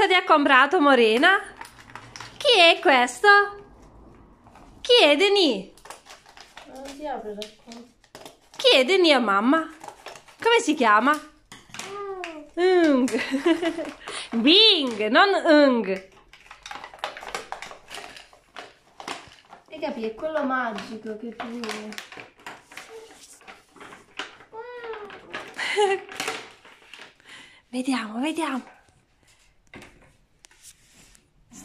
Cosa ti ha comprato Morena. Chi è questo? Chi è Denis? Chi è Denis a mamma? Come si chiama? Ung. Bing, non Ung. E capi, è quello magico che tu... Vediamo, vediamo.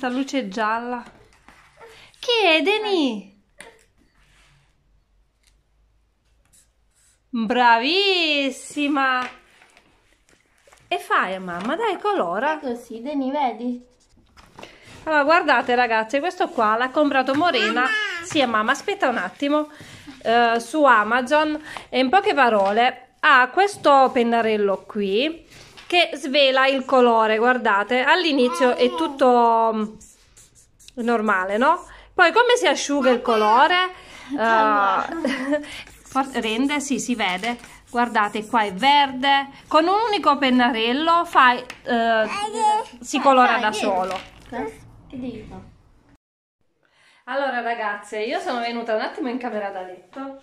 Sta luce gialla. Chi è Denis? Bravissima! E fai a mamma, dai, colora. Così, Deni, vedi? Allora, guardate ragazze, questo qua l'ha comprato Morena. Sì, mamma, aspetta un attimo. eh, su Amazon e in poche parole ha questo pennarello qui che svela il colore. Guardate, all'inizio è tutto mm, normale, no? Poi come si asciuga il colore? for- rende, sì, si vede. Guardate, qua è verde. Con un unico pennarello fai, eh, si colora da solo. Allora ragazze, io sono venuta un attimo in camera da letto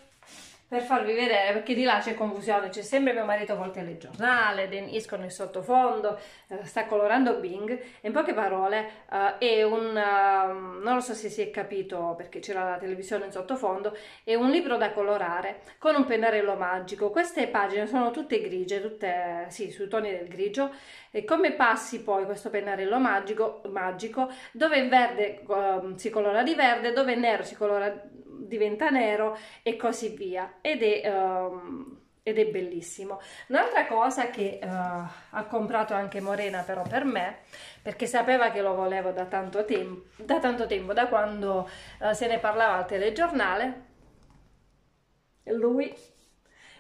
per farvi vedere perché di là c'è confusione, c'è sempre mio marito col telegiornale, Denis con il sottofondo, eh, sta colorando Bing in poche parole eh, è un, ehm, non lo so se si è capito perché c'era la televisione in sottofondo, è un libro da colorare con un pennarello magico. Queste pagine sono tutte grigie, tutte sì, sui toni del grigio e come passi poi questo pennarello magico, magico dove in verde ehm, si colora di verde, dove in nero si colora diventa nero e così via. Ed è, ehm, ed è bellissimo. Un'altra cosa che eh, ha comprato anche Morena però per me perché sapeva che lo volevo da tanto tempo da tanto tempo da quando eh, se ne parlava al telegiornale. Lui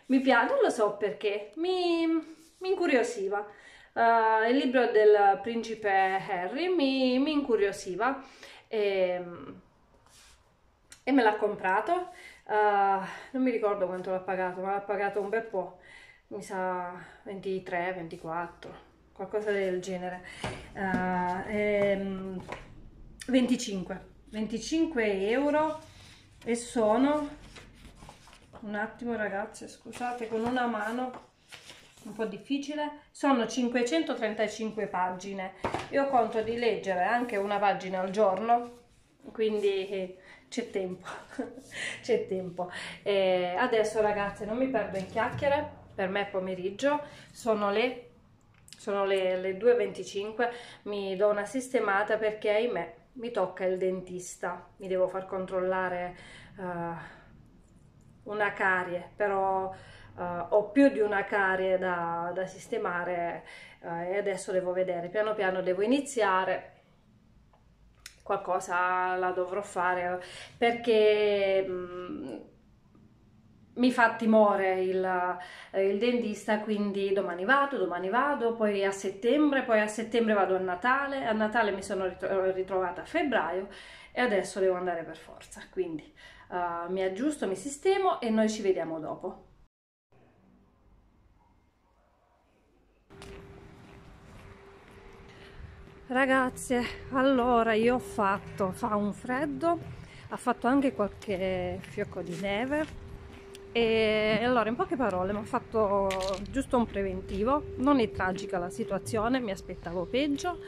mi piace non lo so perché mi, mi incuriosiva. Uh, il libro del principe Harry mi, mi incuriosiva. E, e me l'ha comprato. Uh, non mi ricordo quanto l'ha pagato, ma l'ha pagato un bel po', mi sa 23, 24, qualcosa del genere. Uh, ehm, 25, 25 euro e sono un attimo ragazze, scusate, con una mano un po' difficile, sono 535 pagine. Io conto di leggere anche una pagina al giorno, quindi eh, c'è tempo, c'è tempo. E adesso ragazze non mi perdo in chiacchiere, per me è pomeriggio, sono le, sono le, le 2.25, mi do una sistemata perché ahimè mi tocca il dentista, mi devo far controllare uh, una carie, però Uh, ho più di una carie da, da sistemare uh, e adesso devo vedere, piano piano devo iniziare, qualcosa la dovrò fare perché mh, mi fa timore il, il, dentista, quindi domani vado, domani vado, poi a settembre, poi a settembre vado a Natale, a Natale mi sono ritrovata a febbraio e adesso devo andare per forza, quindi uh, mi aggiusto, mi sistemo e noi ci vediamo dopo. Ragazze, allora io ho fatto, fa un freddo, ha fatto anche qualche fiocco di neve. E allora in poche parole mi ho fatto giusto un preventivo, non è tragica la situazione, mi aspettavo peggio.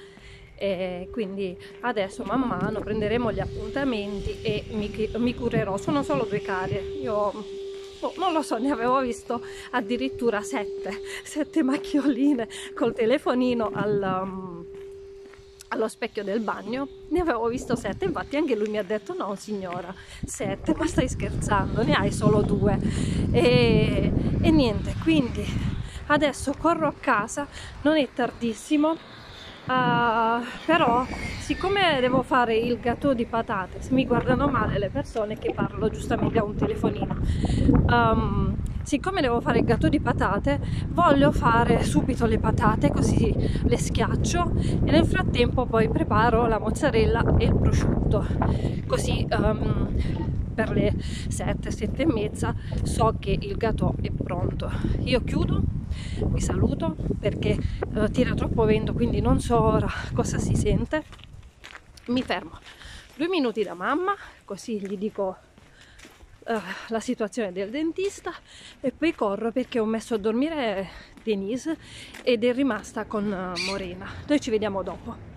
E quindi adesso man mano prenderemo gli appuntamenti e mi, mi curerò, sono solo due carie, io oh, non lo so, ne avevo visto addirittura sette, sette macchioline col telefonino al... Um, allo specchio del bagno ne avevo visto sette infatti anche lui mi ha detto no signora sette ma stai scherzando ne hai solo due e, e niente quindi adesso corro a casa non è tardissimo uh, però siccome devo fare il gatto di patate mi guardano male le persone che parlo giustamente a un telefonino um, siccome devo fare il gatto di patate voglio fare subito le patate così le schiaccio e nel frattempo poi preparo la mozzarella e il prosciutto. Così um, per le 7, 7 e mezza so che il gatto è pronto. Io chiudo vi saluto perché uh, tira troppo vento quindi non so ora cosa si sente. Mi fermo. Due minuti da mamma così gli dico uh, la situazione del dentista e poi corro perché ho messo a dormire Denise ed è rimasta con uh, Morena. Noi ci vediamo dopo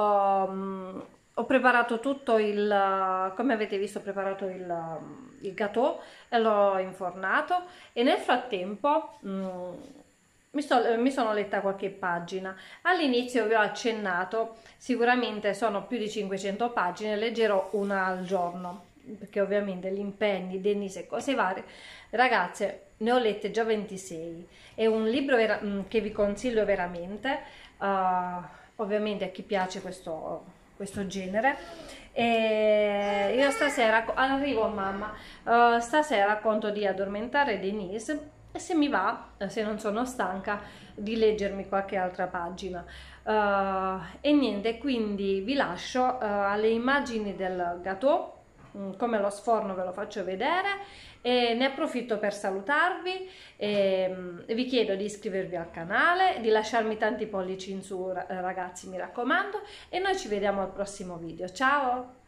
io um, ho preparato tutto il come avete visto ho preparato il, il gâteau e l'ho infornato e nel frattempo um, mi, sto, mi, sono letta qualche pagina. All'inizio vi ho accennato, sicuramente sono più di 500 pagine, leggerò una al giorno, perché ovviamente gli impegni, Denise e cose varie. Ragazze, ne ho lette già 26. È un libro mm, che vi consiglio veramente, uh, ovviamente a chi piace questo, questo genere. E io stasera arrivo mamma, uh, stasera conto di addormentare Denise e se mi va, se non sono stanca, di leggermi qualche altra pagina. Uh, e niente, quindi vi lascio uh, alle immagini del gâteau, um, come lo sforno ve lo faccio vedere e ne approfitto per salutarvi e, um, vi chiedo di iscrivervi al canale, di lasciarmi tanti pollici in su ragazzi mi raccomando e noi ci vediamo al prossimo video. Ciao!